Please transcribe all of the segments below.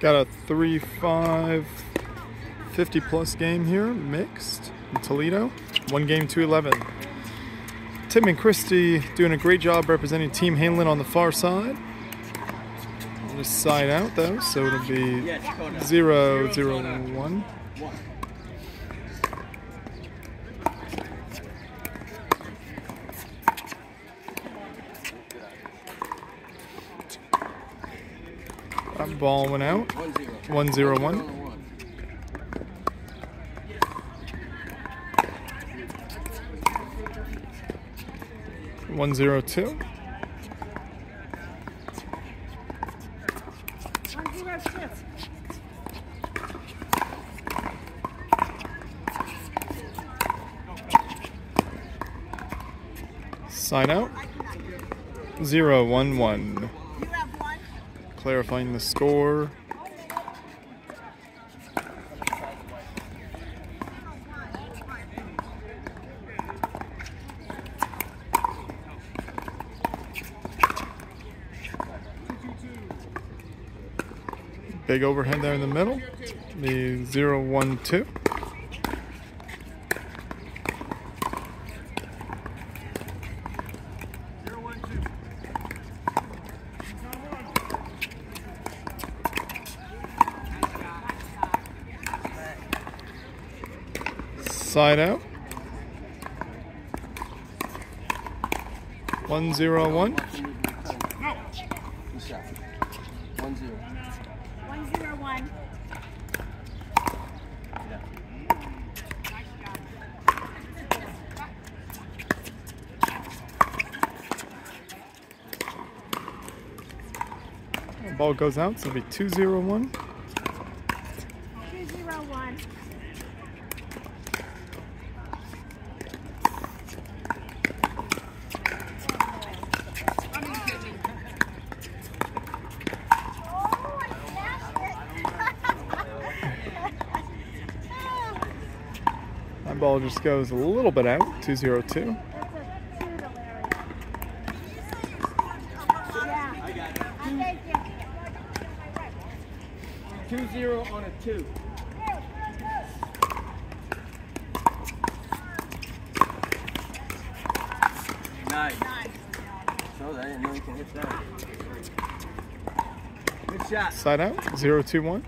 Got a 3-5 50 plus game here, mixed in Toledo. One game to 11. Tim and Christy doing a great job representing Team Hanlon on the far side. On this side out though, so it'll be 0 0 1. That ball went out. 1 0 1. One zero two. Sign out. Zero one one. Clarifying the score. Big overhead there in the middle. The zero one two. Side out. One zero one. One zero. One zero one. Ball goes out, so it'll be two zero one. Two zero one. Oh, That ball just goes a little bit out. Two zero two. That's a two to Larry. Yeah. I think you. Two zero on a two. Nice. So I didn't know you can hit that. Good shot. Side out. Zero two one.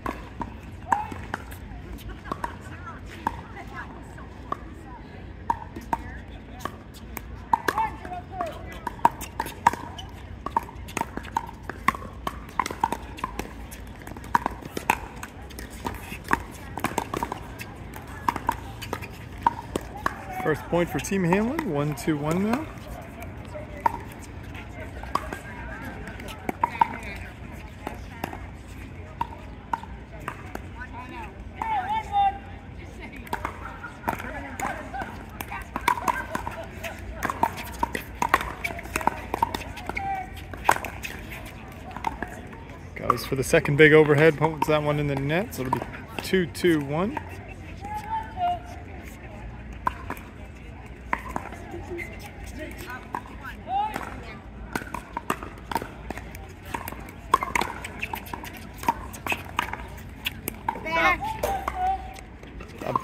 First point for Team Hanlon. One two one now. Goes for the second big overhead, puts that one in the net, so it'll be two, two, one.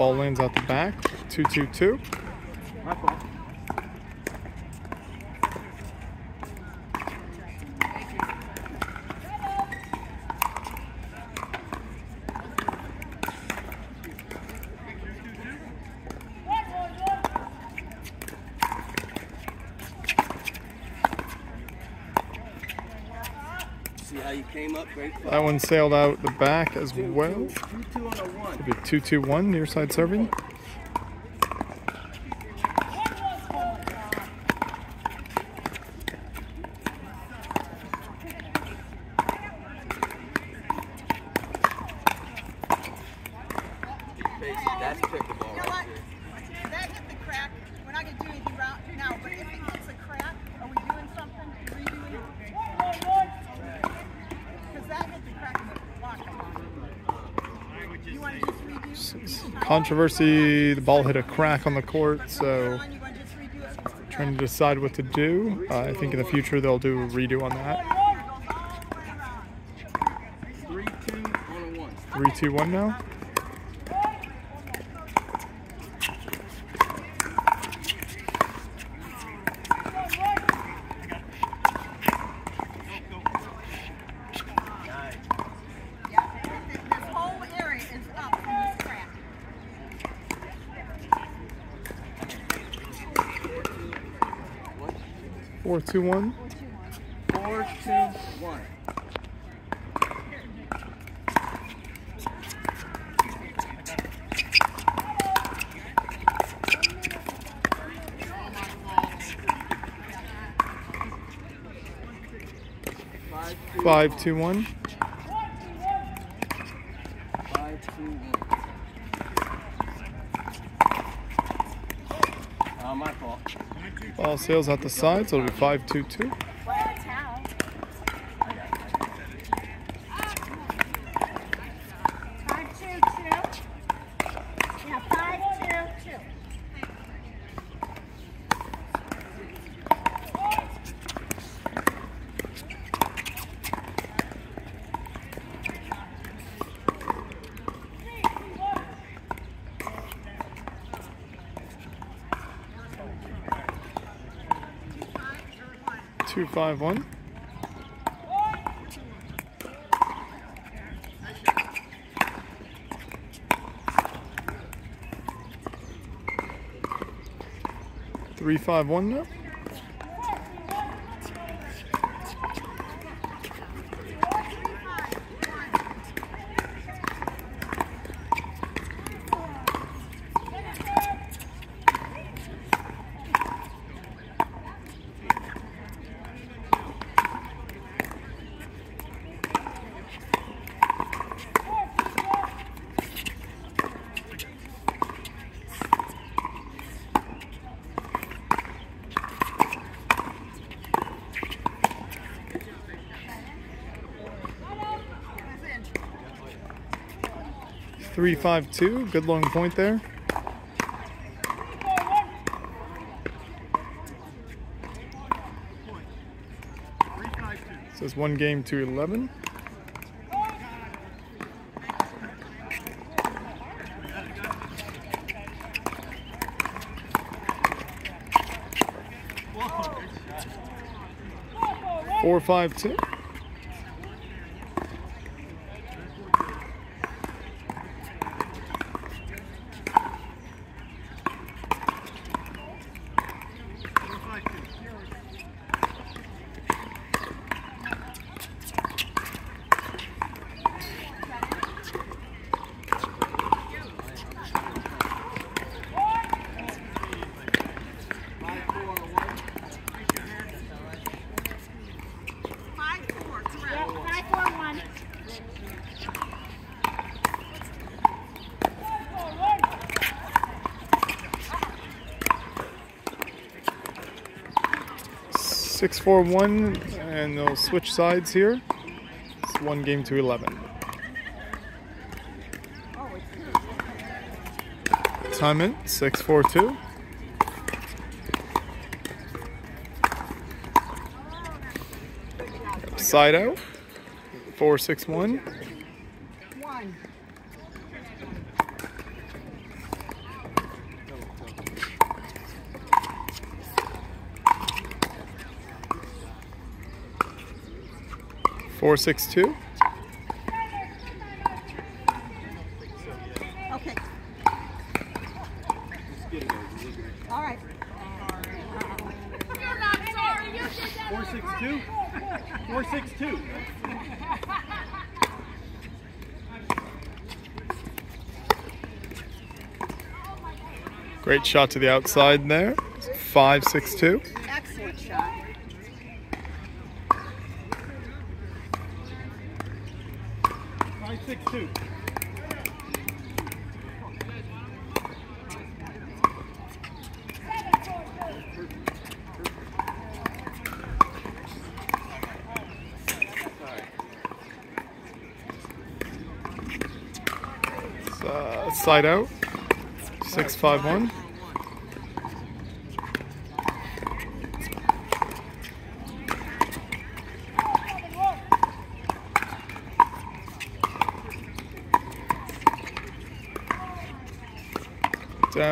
Ball lands out the back, two, two, two. See how you came up great. That one sailed out the back as well. Two, two on a one. Be two, two, one, near side serving. That's pickleball You know right what? there. That hit the crack. We're not gonna do anything round now, but if it hits a crack, are we doing something? Redoing it? Because that hit the crack in the block. You wanna just redo? Controversy, the ball hit a crack on the court, so trying to decide what to do. Uh, I think in the future they'll do a redo on that. Three two on one. Three, two, one now. Nice. Yeah, this, this whole area is up from this crack. What? Four, two, one. Four, two, one. Five, two, Five, two, one. five, two, one. Uh, my fault. Ball sails out the side, so it'll be five, two, two. Well, towel. Five, two, two. Yeah, five, two, two. Two, five, one. Three, five, one now. Three, five, two. Good long point there. Says one game to 11. Four, five, two. Six, four, one, and they'll switch sides here. It's one game to 11. Time in, six, four, two. Side out, four, six, one. One. Four, six, two. Okay. All right. You're not sorry. You did that Four on six purpose. two. Four six two. Great shot to the outside there. Five, six, two. Excellent shot. Five six two. Uh, side out, six, five, one.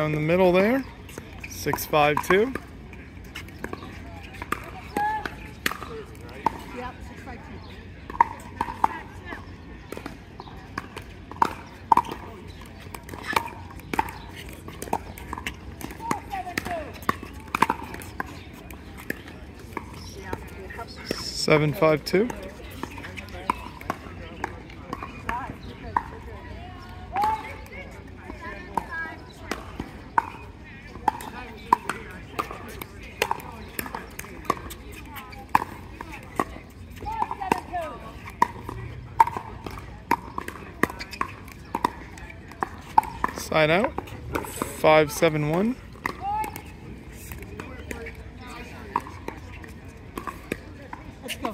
Down the middle there. Six five two. Yep, six five two. Yeah, yep. Seven five two. Side out. Five seven one. Let's.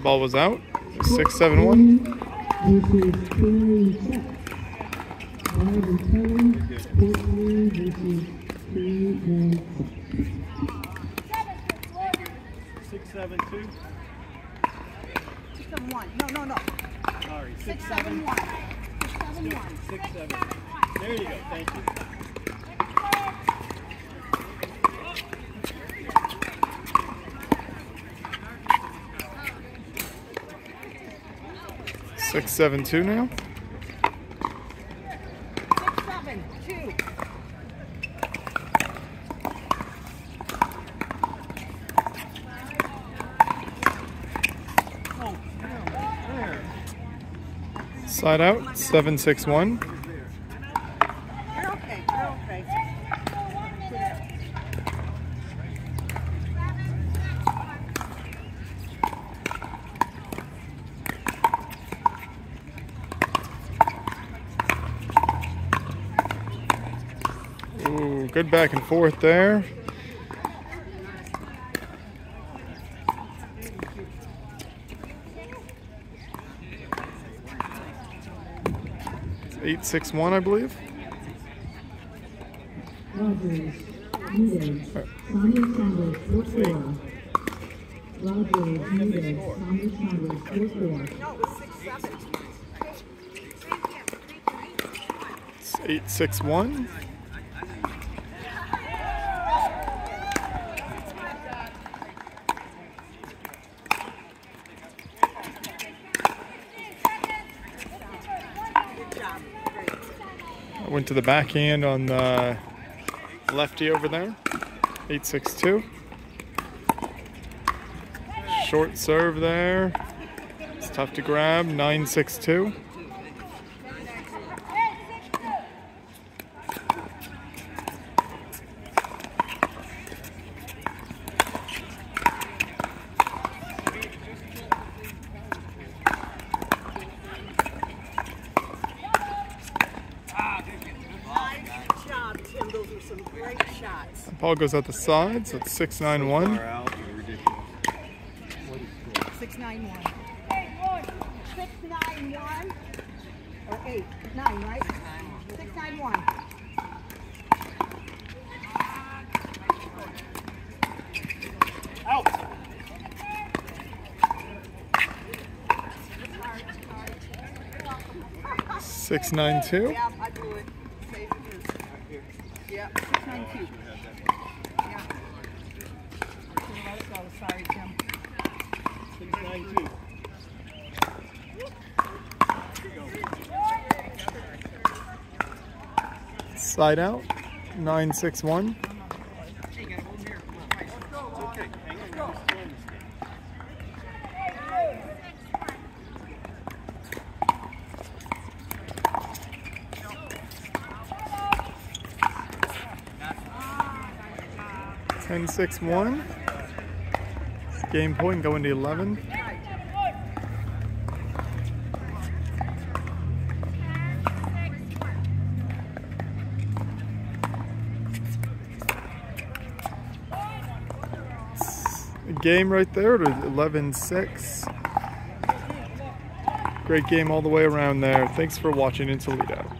Ball was out. Six seven one. Five and six. Seven two. No, no, no. Sorry. Six seven one. Six seven one. Six seven. There you go. Thank you. Six seven two now. Six seven two. Side out. Seven six one. You're okay. You're okay. Ooh, good back and forth there. Eight six one, I believe. It's eight six one. Good job. Great. I went to the backhand on the lefty over there. Eight six two. Short serve there. It's tough to grab. Nine six two. Nice job, Tim. Those were some great shots. Ball goes out the side, so it's six nine one. Six nine one. Six nine one. Or eight. Nine, right? Six nine one. Out. Six nine two. Yeah, I blew it. Save it. Yeah, six nine two. Yeah. Okay, let it go. Sorry, Tim. Six nine two. Side out. Nine six one. Ten six one. Game point going to eleven. Game right there to 11-6. Great game all the way around there. Thanks for watching in Toledo.